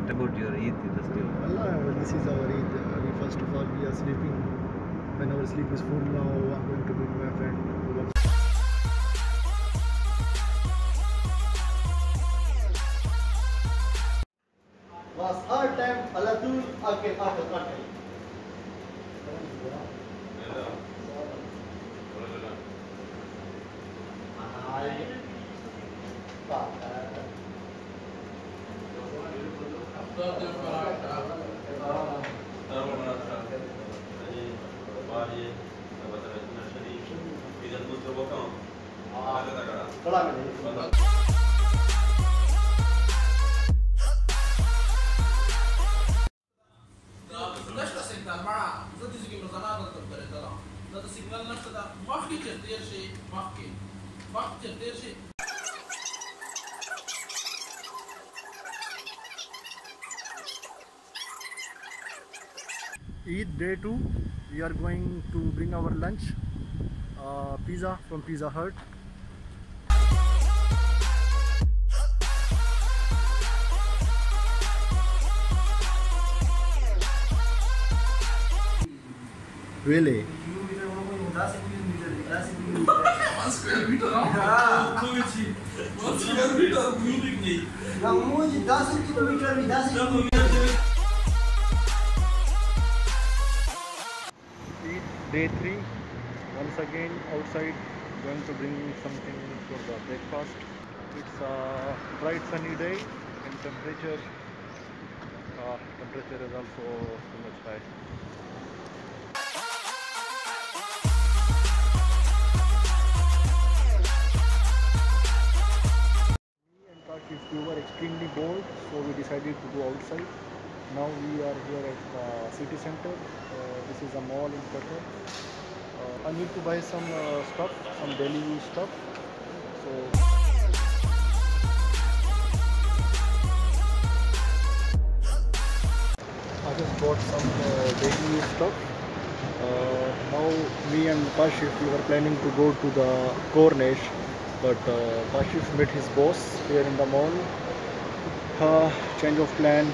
What about your Eid in the still? Allah, uh, this is our Eid. We first of all we are sleeping. When our sleep is full now, I'm going to meet my friend. Was our time Alatul Akil Akil Akil. Hello. Hello. سیګنال نشته دا مخکې چې تیر شي مخکې مخکې چې تیر شي Eid day two we are going to bring our lunch pizza from Pizza Hut really? Metre metre metre 10 day three. Once again outside, going to bring something for the breakfast. It's a bright sunny day and temperature. Uh, temperature is also too much high. Me and Kashif, we were extremely bored, so we decided to go outside. Now we are here at the city center. Uh, this is a mall in Qatar. Uh, I need to buy some uh, stuff, some daily use stuff. So I just bought some uh, daily use stuff. Uh, now me and Kashif we were planning to go to the Corniche, but uh, Kashif met his boss here in the mall. Change of plan.